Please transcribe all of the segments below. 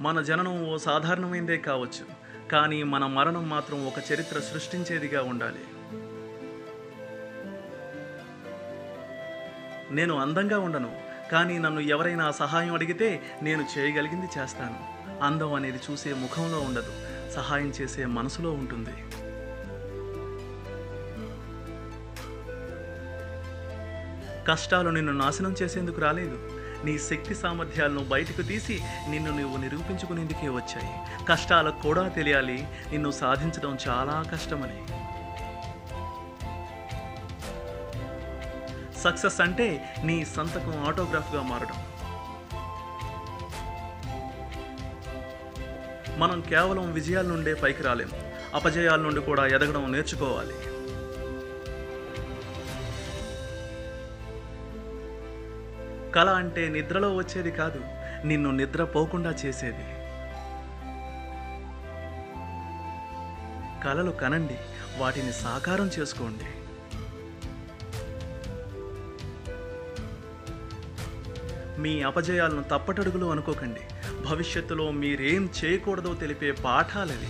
మన జననం ఓ సాధారణమైందే కావచ్చు కానీ మన మరణం మాత్రం ఒక చరిత్ర సృష్టించేదిగా ఉండాలి. నేను అందంగా ఉండను కానీ నన్ను ఎవరైనా సహాయం అడిగితే నేను చేయగలిగింది చేస్తాను. అందం అనేది చూసే ముఖంలో ఉండదు సహాయం చేసే మనసులో ఉంటుంది. కష్టాలు నిన్ను నాశనం చేసేందుకు రాలేదు. నీ శక్తి సామర్థ్యాలను బయటకు తీసి నిన్ను నువ్వు నిరూపించుకునేందుకే వచ్చాయి. కష్టాలకు కూడా తెలియాలి. నిన్ను సాధించడం చాలా కష్టమని. సక్సెస్ అంటే నీ సంతకం ఆటోగ్రాఫ్గా మారడం. మనం కేవలం విజయాల నుండే పైకి రాలేం అపజయాల నుండి కూడా ఎదగడం నేర్చుకోవాలి. కళ అంటే నిద్రలో వచ్చేది కాదు నిన్ను నిద్రపోకుండా చేసేది. కళలు కనండి వాటిని సాకారం చేసుకోండి. మీ అపజయాలను తప్పటడుగులు అనుకోకండి. భవిష్యత్తులో మీరేం చేయకూడదో తెలిపే పాఠాలవి.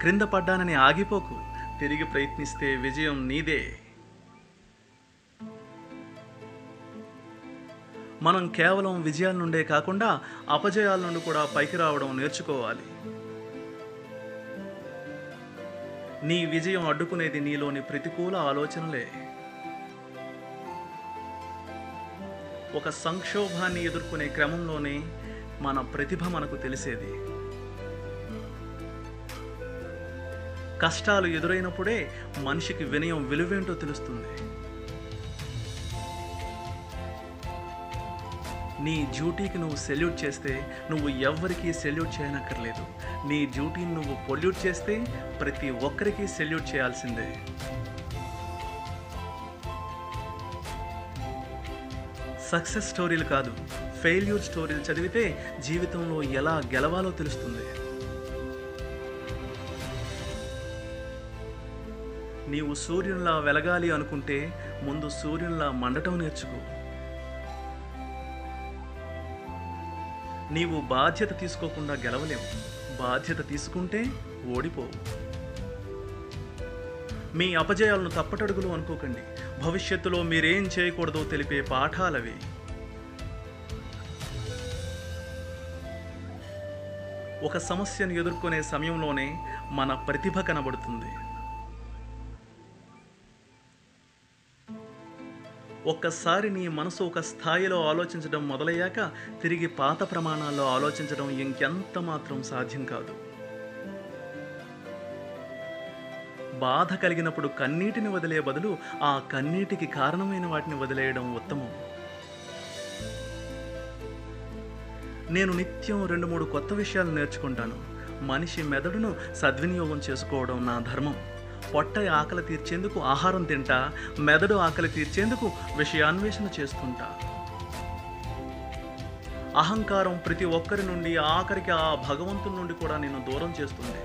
క్రింద పడ్డానని ఆగిపోకు. తిరిగి ప్రయత్నిస్తే విజయం నీదే. మనం కేవలం విజయాల నుండే కాకుండా అపజయాల నుండి కూడా పైకి రావడం నేర్చుకోవాలి. నీ విజయం అడ్డుకునేది నీలోని ప్రతికూల ఆలోచనలే. ఒక సంక్షోభాన్ని ఎదుర్కొనే క్రమంలోనే మన ప్రతిభ మనకు తెలిసేది. కష్టాలు ఎదురైనప్పుడే మనిషికి వినయం విలువేంటో తెలుస్తుంది. నీ డ్యూటీకి నువ్వు సెల్యూట్ చేస్తే నువ్వు ఎవ్వరికీ సెల్యూట్ చేయనక్కర్లేదు. నీ డ్యూటీని నువ్వు పొల్యూట్ చేస్తే ప్రతి ఒక్కరికి సెల్యూట్ చేయాల్సిందే. సక్సెస్ స్టోరీలు కాదు ఫెయిల్యూర్ స్టోరీలు చదివితే జీవితంలో ఎలా గెలవాలో తెలుస్తుంది. నీవు సూర్యునిలా వెలగాలి అనుకుంటే ముందు సూర్యునిలా మండటం నేర్చుకో. నీవు బాధ్యత తీసుకోకుండా గెలవలేవు. బాధ్యత తీసుకుంటే ఓడిపోవు. మీ అపజయాలను తప్పటడుగులు అనుకోకండి. భవిష్యత్తులో మీరేం చేయకూడదో తెలిపే పాఠాలవి. ఒక సమస్యను ఎదుర్కొనే సమయంలోనే మన ప్రతిభ కనబడుతుంది. ఒక్కసారి నీ మనసు ఒక స్థాయిలో ఆలోచించడం మొదలయ్యాక తిరిగి పాత ప్రమాణాల్లో ఆలోచించడం ఇంకెంత మాత్రం సాధ్యం కాదు. బాధ కలిగినప్పుడు కన్నీటిని వదిలే బదులు ఆ కన్నీటికి కారణమైన వాటిని వదిలేయడం ఉత్తమం. నేను నిత్యం రెండు మూడు కొత్త విషయాలు నేర్చుకుంటాను. మనిషి మెదడును సద్వినియోగం చేసుకోవడం నా ధర్మం. పొట్ట ఆకలి తీర్చేందుకు ఆహారం తింటా మెదడు ఆకలి తీర్చేందుకు విషయాన్వేషణ చేస్తుంటా. అహంకారం ప్రతి ఒక్కరి నుండి ఆఖరికి ఆ భగవంతుని నుండి కూడా నేను దూరం చేస్తుంది.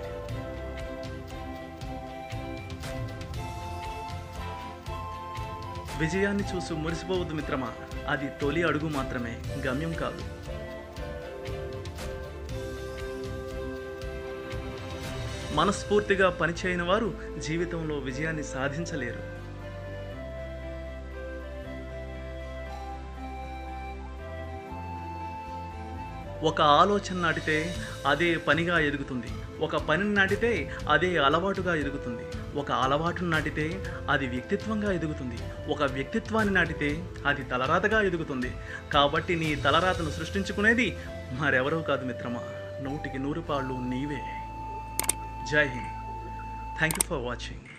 విజయాన్ని చూసి మురిసిపోవద్దు మిత్రమా? అది తొలి అడుగు మాత్రమే గమ్యం కాదు. మనస్ఫూర్తిగా పనిచేయని వారు జీవితంలో విజయాన్ని సాధించలేరు. ఒక ఆలోచన నాటితే అదే పనిగా ఎదుగుతుంది. ఒక పనిని నాటితే అదే అలవాటుగా ఎదుగుతుంది. ఒక అలవాటును నాటితే అది వ్యక్తిత్వంగా ఎదుగుతుంది. ఒక వ్యక్తిత్వాన్ని నాటితే అది తలరాతగా ఎదుగుతుంది. కాబట్టి నీ తలరాతను సృష్టించుకునేది మరెవరో కాదు మిత్రమా. నూటికి నూరు పాళ్ళు నీవే. Jai Hind. Thank you for watching.